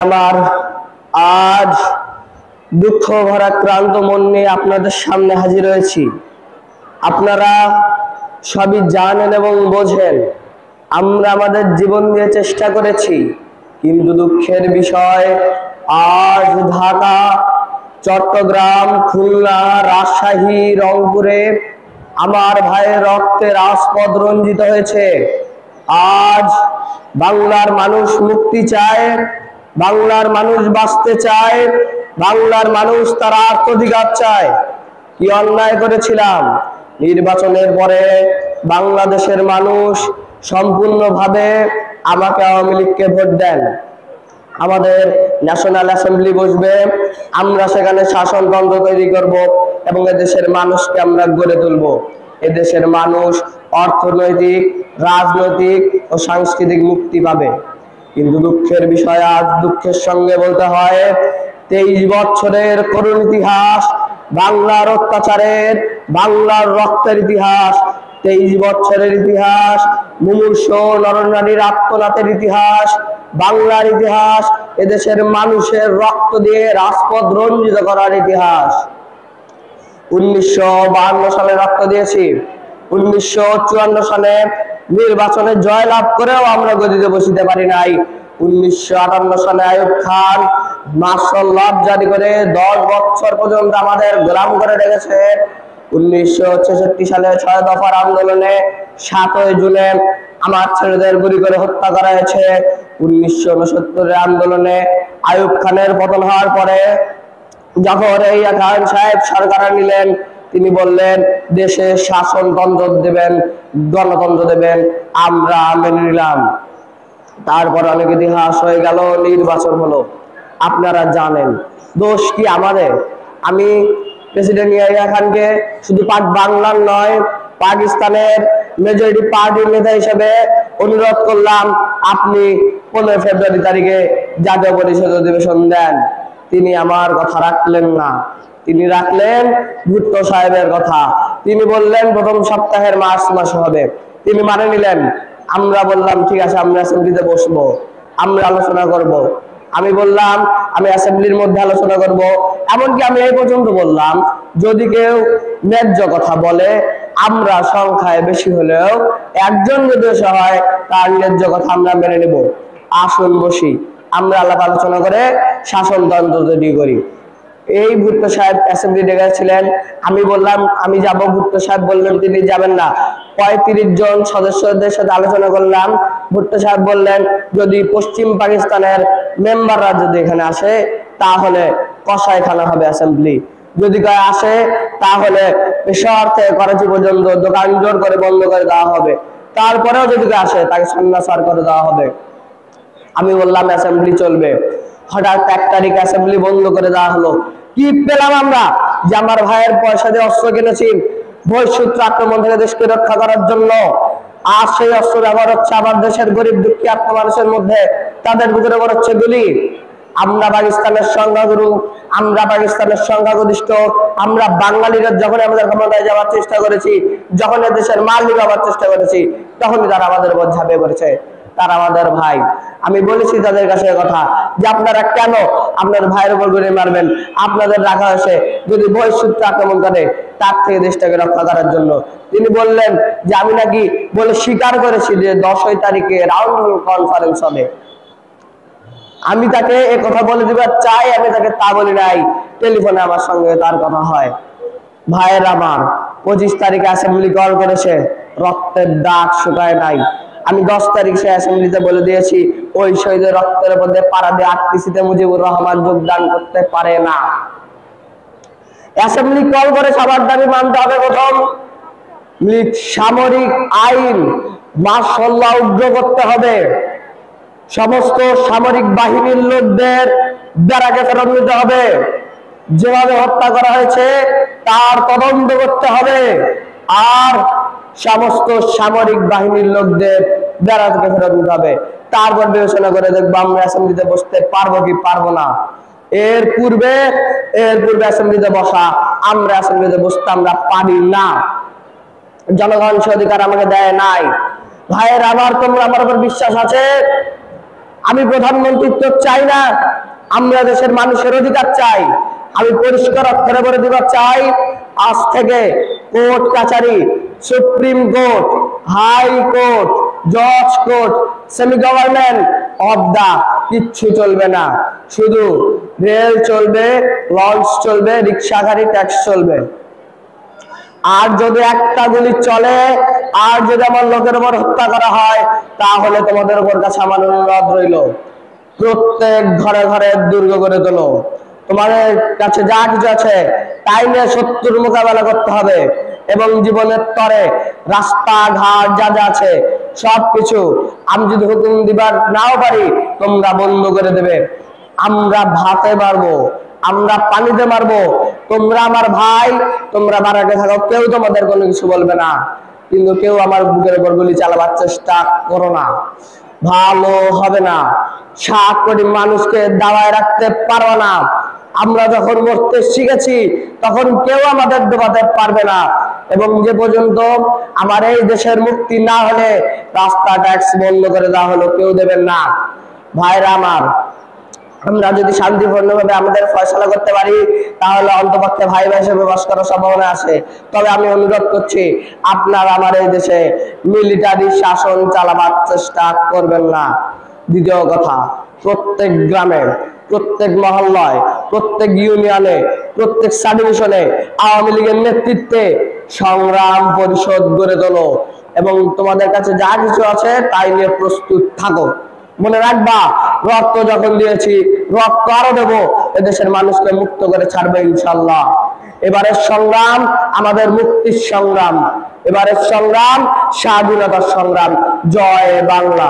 আমার আজ দুঃখ ভরা ক্রান্ত মন নিয়ে আপনাদের সামনে হাজির হয়েছি। আপনারা সবই জানেন এবং বোঝেন, আমরা আমাদের জীবন দিয়ে চেষ্টা করেছি, কিন্তু দুঃখের বিষয় আজ ঢাকা, চট্টগ্রাম, খুলনা, রাজশাহী, রংপুরে আমার ভাইয়ের রক্তে রাজপথ রঞ্জিত হয়েছে। আজ বাংলার মানুষ মুক্তি চায় বাংলার মানুষ বাঁচতে চায়, বাংলার মানুষ তার আত্মধিকার চায়। কি অন্যায় করেছিলাম? নির্বাচনের পরে বাংলাদেশের মানুষ সম্পূর্ণভাবে আমাকে আওয়ামী লীগকে ভোট দেন। আমাদের ন্যাশনাল অ্যাসেম্বলি বসবে, আমরা সেখানে শাসনতন্ত্র তৈরি করব এবং এদেশের মানুষকে আমরা গড়ে তুলব। এদেশের মানুষ অর্থনৈতিক, রাজনৈতিক ও সাংস্কৃতিক মুক্তি পাবে। কিন্তু দুঃখের বিষয় আজ দুঃখের সঙ্গে বলতে হয়, তেইশ বছরের করুণ ইতিহাস, বাংলার অত্যাচারের, বাংলার রক্তের ইতিহাস, তেইশ বছরের ইতিহাস, মুমূর্ষ নরনারীর আত্মনাথের ইতিহাস, বাংলার ইতিহাস, এদেশের মানুষের রক্ত দিয়ে রাজপথ রঞ্জিত করার ইতিহাস। উনিশশো সালে রক্ত দিয়েছি, উনিশশো চুয়ান্ন সালে নির্বাচনে জয়লাভ করেও আমরা গদিতে বসিতে পারি নাই। উনিশশো আটান্ন সালে আয়ুব খান মার্শাল লব জারি করে দশ পর্যন্ত আমাদের রেখেছে। উনিশশো ছেষট্টি সালে ছয় দফার আন্দোলনে আমার ছেলেদের করে হত্যা করা হয়েছে। উনিশশো আন্দোলনে আয়ুব খানের পতন হওয়ার পরে যখন এই খান সাহেব সরকার নিলেন তিনি বললেন, দেশে শাসনতন্ত্র দেবেন, গণতন্ত্র দেবেন, আমরা মেনে নিলাম। তারপর অনেক ইতিহাস হয়ে গেল, নির্বাচন হলো। আপনারা জানেন, দোষ কি আমাদের? আমি প্রেসিডেন্ট ইয়াহিয়া খানকে শুধু পাক বাংলার নয়, পাকিস্তানের মেজরিটি পার্টির নেতা হিসেবে অনুরোধ করলাম, আপনি পনেরো ফেব্রুয়ারি তারিখে জাতীয় পরিষদ অধিবেশন দেন। তিনি আমার কথা রাখলেন না। তিনি রাখলেন ভুট্টো সাহেবের কথা তিনি বললেন, প্রথম সপ্তাহের মার্চ মাস হবে তিনি মানে নিলেন, আমরা বললাম, ঠিক আছে, আমরা অ্যাসেম্বলিতে বসবো, আমরা আলোচনা করব। আমি বললাম, আমি অ্যাসেম্বলির মধ্যে আলোচনা করব। এমনকি আমি এই পর্যন্ত বললাম, যদি কেউ ন্যায্য কথা বলে, আমরা সংখ্যায় বেশি হলেও একজন যদি হয়, তার ন্যায্য কথা আমরা মেনে নেব আসুন বসি, আমরা আলাপ আলোচনা করে শাসনতন্ত্র তৈরি করি এই ভুট্টো সাহেব অ্যাসেম্বলি ডেকেছিলেন আমি বললাম, আমি যাব ভুট্টো সাহেব। বললেন, তিনি যাবেন না। পঁয়ত্রিশ জন সদস্যদের সাথে আলোচনা করলাম। ভুট্টো সাহেব বললেন, যদি পশ্চিম পাকিস্তানের মেম্বাররা যদি এখানে আসে, তাহলে কষাইখানা হবে অ্যাসেম্বলি যদি কেউ আসে, তাহলে পেশাওয়ার থেকে করাচি পর্যন্ত দোকান জোর করে বন্ধ করে দেওয়া হবে। তারপরেও যদি কেউ আসে, তাকে সন্ন্যাসার করে দেওয়া হবে। আমি বললাম অ্যাসেম্বলি চলবে। হঠাৎ এক তারিখ অ্যাসেম্বলি বন্ধ করে দেওয়া হলো। কি পেলাম আমরা? যে আমার ভাইয়ের পয়সা দিয়ে অস্ত্র কিনেছি। বৈসূত্র আক্রমণ থেকে দেশকে রক্ষা করার জন্য। আর সেই অস্ত্র ব্যবহার হচ্ছে আমার দেশের গরিব দুঃখী আত্ম মানুষের মধ্যে। তাদের ভিতরে বড় হচ্ছে গুলি আমরা পাকিস্তানের সংখ্যাগুরু, আমরা পাকিস্তানের সংখ্যাগরিষ্ঠ, আমরা বাঙালিরা যখন আমাদের ক্ষমতায় যাওয়ার চেষ্টা করেছি যখন দেশের মালিক হওয়ার চেষ্টা করেছি, তখনই তারা আমাদের উপর ঝাঁপিয়ে পড়েছে। তারা আমাদের ভাই। আমি বলেছি তাদের কাছে কথা যে, আপনারা কেন আপনার ভাইয়ের উপর গুলি মারবেন? আপনাদের রাখা হয়েছে যদি বহিঃসূত্র আক্রমণ করে, তার থেকে দেশটাকে রক্ষা করার জন্য। তিনি বললেন যে, আমি নাকি বলে স্বীকার করেছি যে, দশই তারিখে রাউন্ড কনফারেন্স হবে। আমি তাকে এ কথা বলে দিবার চাই আমি তাকে তা বলি নাই। টেলিফোনে আমার সঙ্গে তার কথা হয়। ভাইয়ের আমার পঁচিশ তারিখে অ্যাসেম্বলি কল করেছে, রক্তের দাগ শুকায় নাই। আমি দশ তারিখ সে অ্যাসেম্বলিতে বলে দিয়েছি, ওই শহীদের রক্তের মধ্যে পাড়া দিয়ে আটত্রিশিতে মুজিবুর রহমান যোগদান করতে পারে না। অ্যাসেম্বলি কল করে সবার দাবি মানতে হবে প্রথম। সামরিক আইন মাসল্লা উগ্র করতে হবে। সমস্ত সামরিক বাহিনীর লোকদের বেড়াকে ফেরত নিতে হবে। যেভাবে হত্যা করা হয়েছে, তার তদন্ত করতে হবে। আর সমস্ত সামরিক বাহিনীর লোকদের বেড়া ফেরত নিতে হবে তারপর বিবেচনা করে দেখব আমরা অ্যাসেম্বলিতে বসতে পারব কি পারব না। এর পূর্বে এর পূর্বে অ্যাসেম্বলিতে বসা, আমরা অ্যাসেম্বলিতে বসতে আমরা পারি না। জনগণ সে অধিকার আমাকে দেয় নাই। ভাইয়ের আমার তোমরা আমার উপর বিশ্বাস আছে? আমি প্রধানমন্ত্রিত্ব চাই না। আমরা দেশের মানুষের অধিকার চাই। আমি পরিষ্কার অক্ষরে বলে দিবার চাই, আজ থেকে কোর্ট কাচারি সুপ্রিম কোর্ট হাই কোর্ট জজ কোর্ট সেমি গভর্নমেন্ট অবদা কিচ্ছু চলবে না। শুধু রেল চলবে লঞ্চ চলবে রিক্সা গাড়ি ট্যাক্স চলবে। আর যদি একটা গুলি চলে, আর যদি আমার লোকের উপর হত্যা করা হয়, তাহলে তোমাদের উপর কাছে আমার অনুরোধ রইল। প্রত্যেক ঘরে ঘরে দুর্গ করে তোলো। তোমাদের কাছে যা কিছু আছে, তাই নিয়ে শত্রুর মোকাবেলা করতে হবে। এবং জীবনের তরে রাস্তাঘাট যা যা আছে সবকিছু। আমি যদি হুকুম দিবার নাও পারি, তোমরা বন্ধ করে দেবে। আমরা ভাতে মারবো, আমরা পানিতে মারবো। তোমরা আমার ভাই, তোমরা বারাকে থাকো। কেউ তোমাদের কোনো কিছু বলবে না। কিন্তু কেউ আমার বুকের উপর গুলি চালাবার চেষ্টা করো না। ভালো হবে না। সাত কোটি মানুষকে দাওয়ায় রাখতে পারো না। আমরা যখন মরতে শিখেছি, তখন কেউ আমাদের ডোবাতে পারবে না। এবং যে পর্যন্ত আমার এই দেশের মুক্তি না হলে রাস্তা ট্যাক্স বন্ধ করে দেওয়া হলো, কেউ দেবেন না। ভাইরা আমার, আমরা যদি শান্তিপূর্ণভাবে আমাদের ফয়সলা করতে পারি, তাহলে অন্তপক্ষে ভাই ভাই হিসেবে বাস করার সম্ভাবনা আছে। তবে আমি অনুরোধ করছি, আপনারা আমার এই দেশে মিলিটারি শাসন চালাবার চেষ্টা করবেন না। দ্বিতীয় কথা, প্রত্যেক গ্রামে, প্রত্যেক মহল্লায় প্রত্যেক ইউনিয়নে প্রত্যেক সাবডিভিশনে আওয়ামী লীগের নেতৃত্বে সংগ্রাম পরিষদ গড়ে তোলো এবং তোমাদের কাছে যা কিছু আছে তাই নিয়ে প্রস্তুত থাকো। মনে রাখবা, রক্ত যখন দিয়েছি, রক্ত আরও দেব, এদেশের মানুষকে মুক্ত করে ছাড়বে ইনশাল্লাহ এবারের সংগ্রাম আমাদের মুক্তির সংগ্রাম। এবারের সংগ্রাম স্বাধীনতার সংগ্রাম। জয় বাংলা।